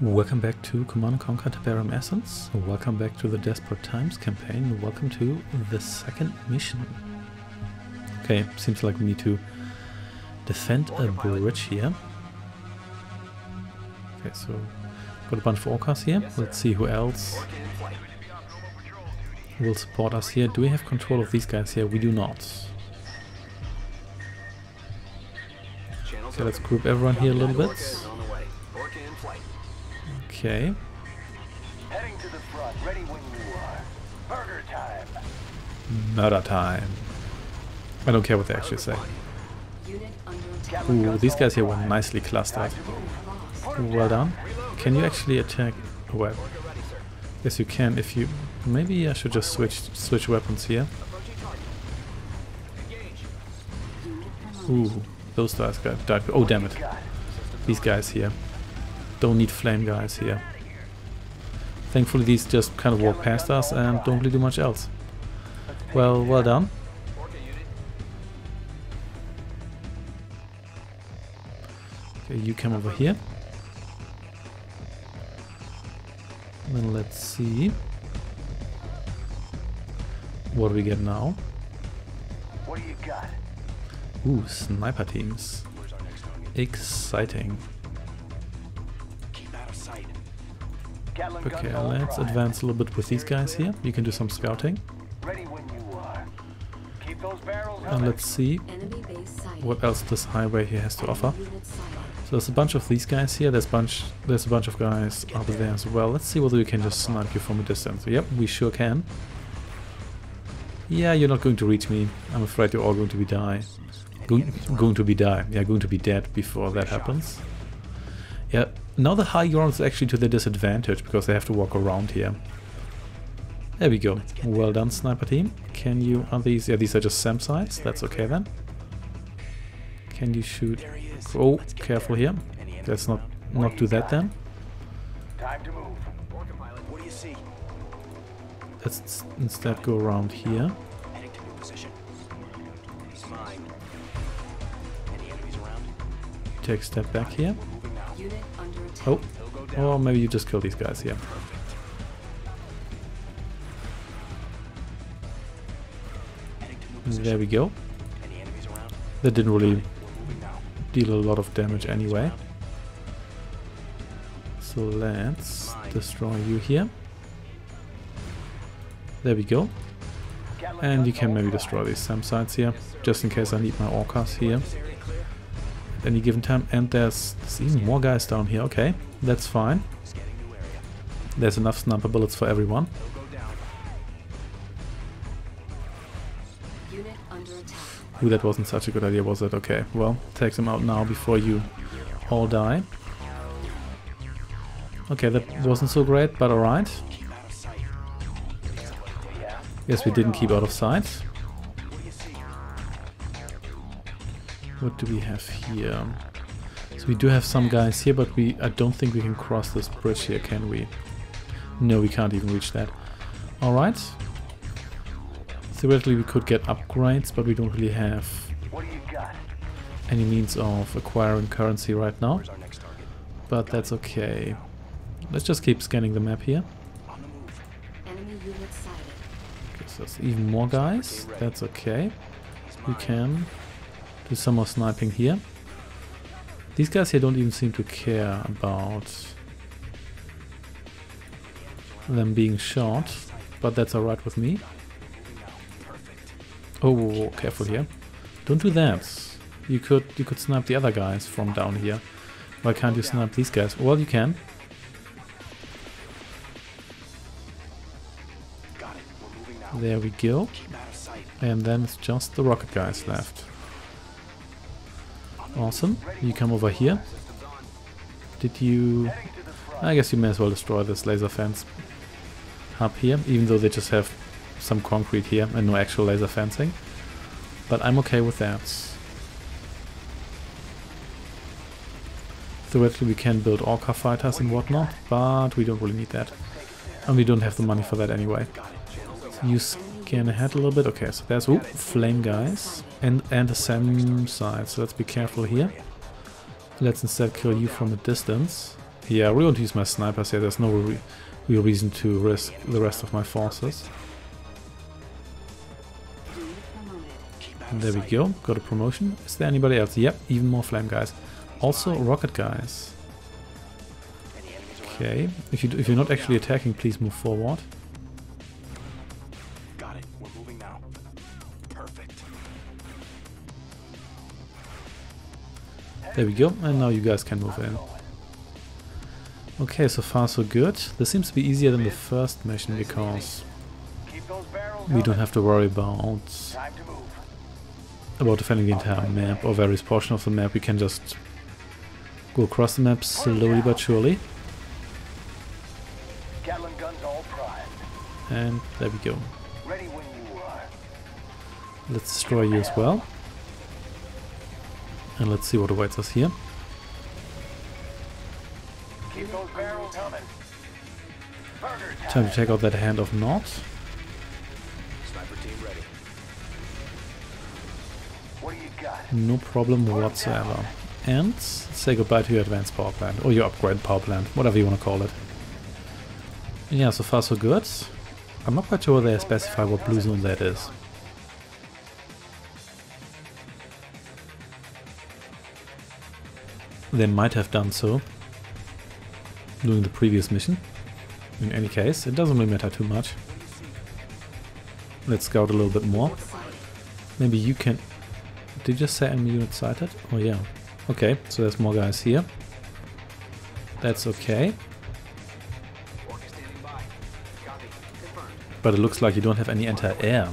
Welcome back to Command & Conquer Tiberium Essence. Welcome back to the Desperate Times campaign. Welcome to the second mission. Okay, seems like we need to defend a bridge here. Okay, so got a bunch of orcas here. Let's see who else will support us here. Do we have control of these guys here? We do not. Okay, let's group everyone here a little bit. Okay. Heading to the front, ready when you are. Burger time. Murder time. I don't care what they actually say. Unit under attack. Ooh, these guys here were nicely clustered. Well done. Can you actually attack? Well, yes you can if you... Maybe I should just switch switch weapons here. Ooh, those guys got died. Oh damn it. These guys here. Don't need flame guys here. Thankfully these just kind of walk past us and don't really do much else. Well, well done. Okay, you come over here. Then let's see. What do we get now? What do you got? Ooh, sniper teams. Exciting. Okay, let's advance a little bit with these guys here. You can do some scouting. Ready when you are. Keep those barrels And let's see Enemy base sighted. what else this highway here has to offer. Enemy unit sighted. So there's a bunch of these guys here. There's bunch. There's a bunch of guys over there as well. Let's see whether we can just snipe you from a distance. Yep, we sure can. Yeah, you're not going to reach me. I'm afraid you're all going to be die. Going, going to be die. Yeah, going to be dead before that happens. Yeah, now the high ground is actually to their disadvantage because they have to walk around here. There we go. Well done, sniper team. Can you... Are these... Yeah, these are just SAM sites. That's okay then. Can you shoot... Oh, careful here. Let's not not do that then. Time to move. What do you see? Let's instead go around here. Heading to new position. He's mine. Any enemies around? Take a step back here. We're moving now. Unit under attack. Oh, or maybe you just kill these guys position. There we go. That didn't really deal a lot of damage anyway. So let's destroy you here. There we go. And you can maybe destroy these SAM sites here, just in case I need my orcas here any given time. And there's, there's even more guys down here. Okay, that's fine. Scanning new area. There's enough sniper bullets for everyone. He'll go down. Unit under attack. Ooh, that wasn't such a good idea, was it? Okay, well, take them out now before you all die. Okay, that wasn't so great, but alright. Keep out of sight. Yeah. Yes, we didn't keep out of sight. What do we have here? So we do have some guys here, but we I don't think we can cross this bridge here, can we? No, we can't even reach that. Alright. Theoretically, we could get upgrades, but we don't really have any means of acquiring currency right now. But that's okay. Let's just keep scanning the map here. Okay, so there's even more guys. That's okay. We can do some more sniping here. These guys here don't even seem to care about them being shot, but that's alright with me. Oh, careful here. Don't do that. You could you could snipe the other guys from down here. Why can't you snipe these guys? Well, you can. Got it. We're moving now. There we go. Keep out of sight. And then it's just the rocket guys left. Awesome. You come over here. Did you... I guess you may as well destroy this laser fence up here, even though they just have some concrete here and no actual laser fencing. But I'm okay with that. Theoretically we can build Orca fighters and whatnot, but we don't really need that. And we don't have the money for that anyway. So you scan ahead a little bit. Okay, so there's ooh, flame guys and and the SAM site. So let's be careful here. Let's instead kill you from a distance. Yeah, I really want to use my snipers here. There's no re real reason to risk the rest of my forces. There we go. Got a promotion. Is there anybody else? Yep, even more flame guys. Also rocket guys. Okay. If you if you're not actually attacking, please move forward. There we go. And now you guys can move in. Okay, so far so good. This seems to be easier than the first mission because Keep those barrels we don't have to worry about Time to move. about defending the entire map or various portions of the map. We can just go across the map slowly but surely. Gatling guns all primed. And there we go. Ready when you are. Let's destroy you as well. And let's see what awaits us here. Keep those barrels coming. Time. To take out that hand of Nod. Sniper team ready. What do you got? No problem whatsoever. And say goodbye to your advanced power plant. Or your upgrade power plant. Whatever you want to call it. Yeah, so far so good. I'm not quite sure whether they specify what blue zone that is. They might have done so during the previous mission. In any case, it doesn't really matter too much. Let's scout a little bit more. Maybe you can... Did you just say enemy unit sighted? Oh yeah. Okay, so there's more guys here. That's okay. Orca standing by. Copy. Confirmed. But it looks like you don't have any anti-air.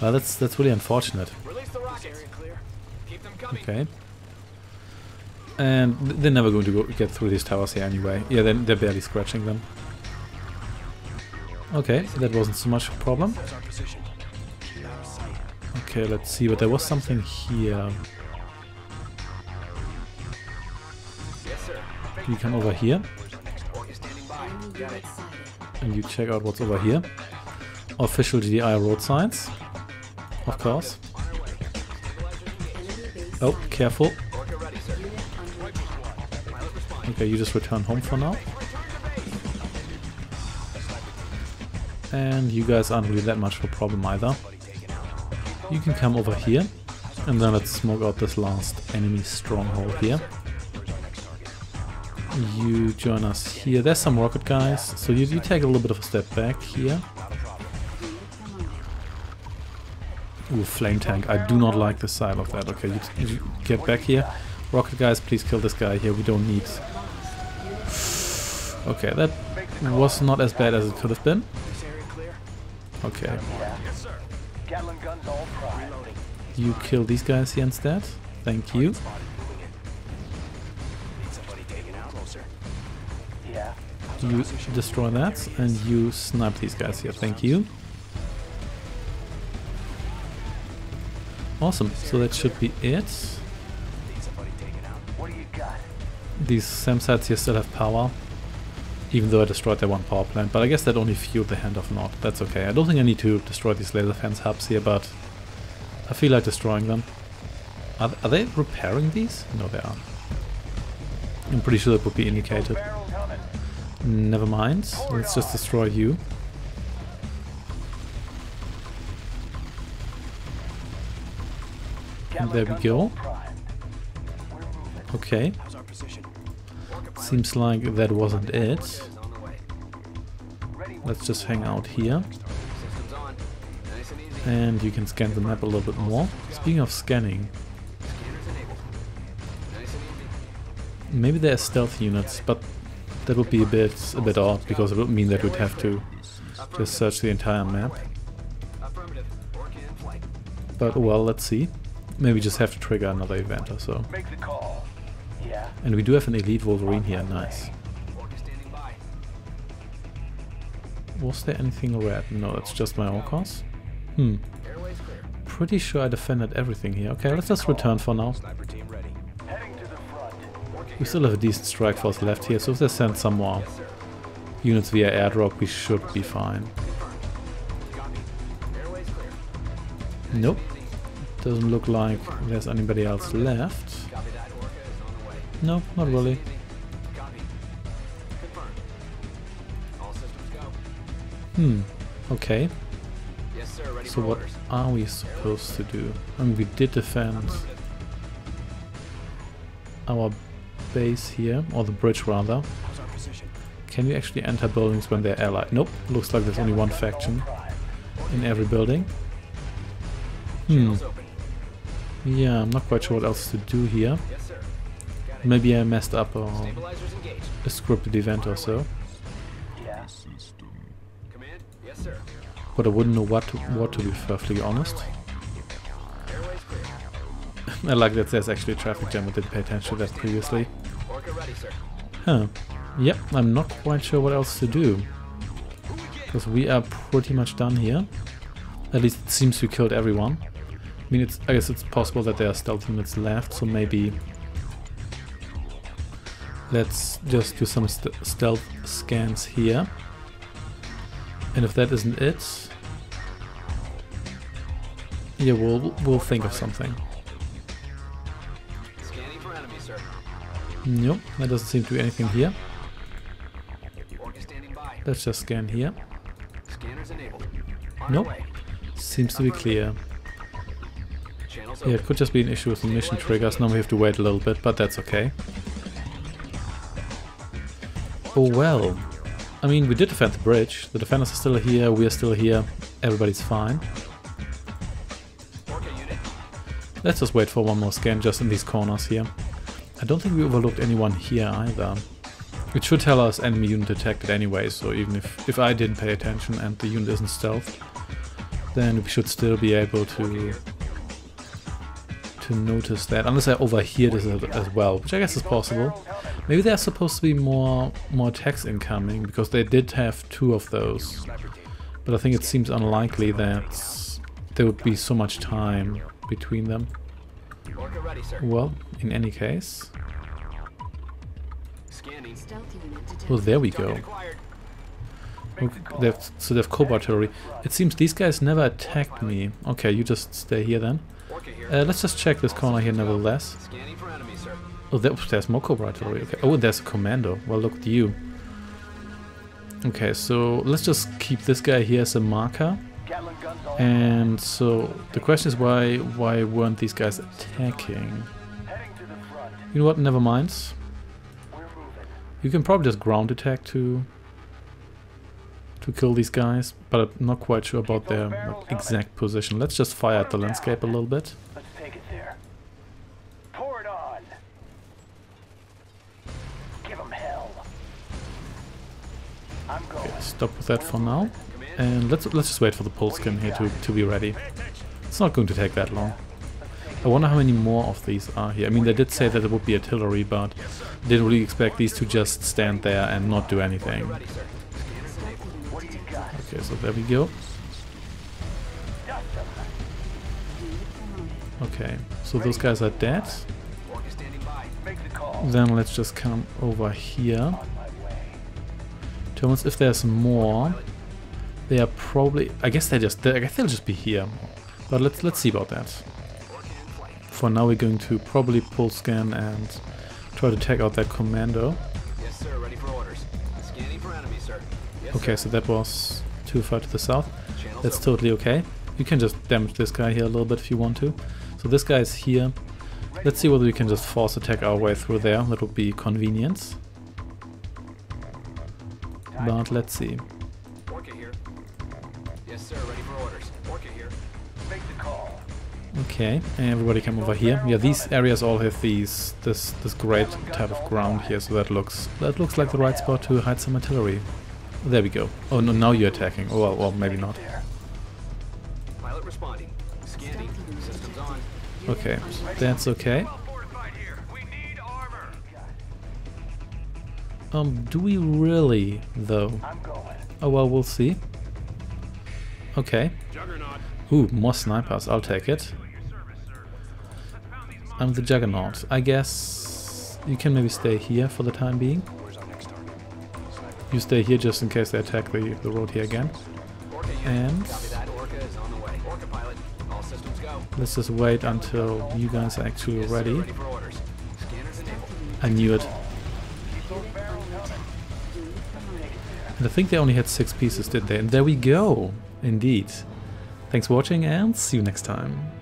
Well, that's that's really unfortunate. Release the rockets. Area clear. Keep them coming. Okay. And they're never going to go get through these towers here anyway. Yeah, they're, they're barely scratching them. Okay, that wasn't so much of a problem. Okay, let's see, but there was something here. You come over here and you check out what's over here. Official GDI road signs. Of course. Oh, careful. Okay, you just return home for now. And you guys aren't really that much of a problem either. You can come over here. And then let's smoke out this last enemy stronghold here. You join us here. There's some rocket guys. So you, you take a little bit of a step back here. Ooh, flame tank. I do not like the side of that. Okay, you, you get back here. Rocket guys, please kill this guy here. We don't need... Okay, that was not as bad as it could have been. Okay, you kill these guys here instead. Thank you. You destroy that, and you snipe these guys here. Thank you. Awesome. So that should be it. These SAM sites here still have power. Even though I destroyed their one power plant. But I guess that only fueled the hand of Nod. That's okay. I don't think I need to destroy these laser fence hubs here, but I feel like destroying them. Are, are they repairing these? No, they aren't. I'm pretty sure that would be indicated. Never mind. Let's just destroy you. There we go. Okay. Seems like that wasn't it. Let's just hang out here. And you can scan the map a little bit more. Speaking of scanning, maybe there are stealth units, but that would be a bit a bit odd because it would mean that we'd have to just search the entire map. But well, let's see. Maybe just have to trigger another event or so. And we do have an elite Wolverine here, nice. Was there anything red? No, that's just my Orcas. Hmm. Pretty sure I defended everything here. Okay, let's just return for now. We still have a decent strike force left here, so if they send some more units via airdrop, we should be fine. Nope. Doesn't look like there's anybody else left. No, not really. Hmm, okay. So what are we supposed to do? I mean, we did defend our base here, or the bridge rather. Can we actually enter buildings when they're allied? Nope, looks like there's only one faction in every building. Hmm. Yeah, I'm not quite sure what else to do here. Yes, sir. Maybe I messed up a, a scripted event or so, Yeah. Command. Yes, sir. but I wouldn't know what to, what to be perfectly honest. I like that there's actually a traffic jam. I didn't pay attention to that previously. Orca ready, sir. Huh. Yep, I'm not quite sure what else to do. Because we are pretty much done here. At least it seems we killed everyone. I mean, it's, I guess it's possible that there are stealth units left, so maybe... Let's just do some st stealth scans here. And if that isn't it... Yeah, we'll, we'll think of something. Scanning for enemies, sir. Nope, that doesn't seem to be anything here. Orca standing by. Let's just scan here. Scanners enabled. On Nope. Seems to be clear. Yeah, it could just be an issue with the mission triggers. Now we have to wait a little bit, but that's okay. Oh well. I mean, we did defend the bridge. The defenders are still here, we are still here. Everybody's fine. Let's just wait for one more scan just in these corners here. I don't think we overlooked anyone here either. It should tell us enemy unit detected anyway, so even if, if I didn't pay attention and the unit isn't stealth, then we should still be able to to notice that, unless I overhear this as, as well, which I guess is possible. Maybe there's supposed to be more more attacks incoming, because they did have two of those. But I think it seems unlikely that there would be so much time between them. Orca ready, sir. Well, in any case... Scanning. Stealth unit detected. Well, there we go. Target they've, so they've cobra artillery. It seems these guys never attacked me. Okay, you just stay here then. Uh, let's just check this corner here nevertheless. Scanning for enemies, sir. Oh, there, there's more cobra artillery. Okay. Oh, there's a commando. Well, look at you. Okay, so let's just keep this guy here as a marker. Gatling guns on. And so the question is why why weren't these guys attacking? Heading to the. You know what? Never mind. You can probably just ground attack to to kill these guys, but I'm not quite sure about their like, exact position. Let's just fire at the landscape a little bit. Let's take it there. Pour it on. Give 'em hell. I'm going. Stop with that for now. And let's let's just wait for the pulse scan here to, to be ready. It's not going to take that long. I wonder how many more of these are here. I mean, they did say that it would be artillery, but didn't really expect these to just stand there and not do anything. Okay, so there we go. Okay, so those guys are dead. Then let's just come over here. My if there's more, they are probably. I guess they just. I guess they'll just be here. But let's let's see about that. For now, we're going to probably pull scan and try to take out that commando. Yes, sir. Ready for orders. Scanning for enemies, sir. Yes, Okay, sir. so that was too far to the south. Channels That's open. totally okay. You can just damage this guy here a little bit if you want to. So this guy is here. Let's see whether we can just force attack our way through there. That would be convenient. But let's see. Orca here. Yes, sir. Ready for orders. Orca here. Make the call. Okay, everybody come over here. Yeah, these areas all have these this this great type of ground here, so that looks that looks like the right spot to hide some artillery. There we go. Oh no, now you're attacking. Oh well, well maybe not. There. Pilot responding. Scanning. Systems on. Okay, that's okay. Fortified here. We need armor. Um, do we really though? Oh well, we'll see. Okay. Ooh, more snipers. I'll take it. I'm the Juggernaut. I guess you can maybe stay here for the time being. You stay here just in case they attack the, the road here again. And-. Let's just wait until you guys are actually ready. I knew it. And I think they only had six pieces, did they? And there we go. Indeed. Thanks for watching and see you next time.